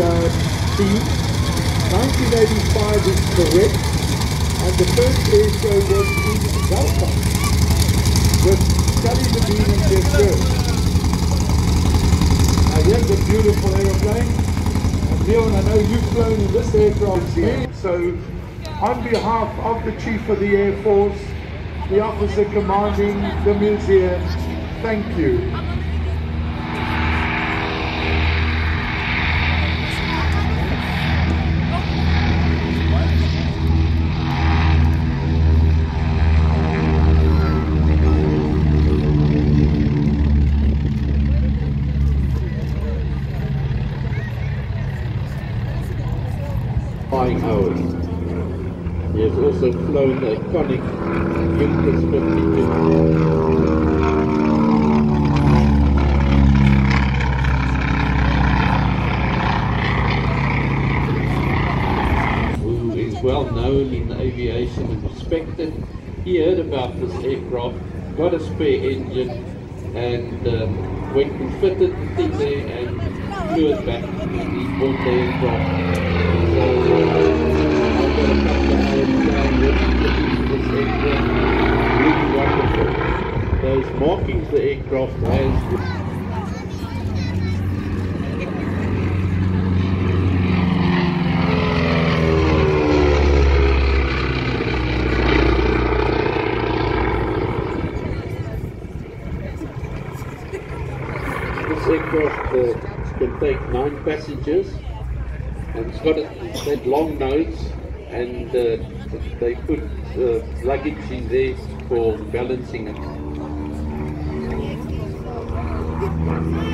uh, team. 1985 is correct. And the first air show was in Belfast with Scully Levin and Jeff Burr. Now here's a beautiful aeroplane. And Leon, I know you've flown in this aircraft here. So on behalf of the Chief of the Air Force, the officer commanding the museum, thank you. Flying hours. He has also flown the iconic Junkers 52. Who is well known in aviation and respected. He heard about this aircraft, got a spare engine, and um, went and fitted the thing there and flew it back. He bought the aircraft. So uh, I've got a couple of hours flying with this aircraft. Really wonderful. Those markings the aircraft has. Can take nine passengers and it's got a, that long nose and uh, they put uh, luggage in there for balancing it. Amen.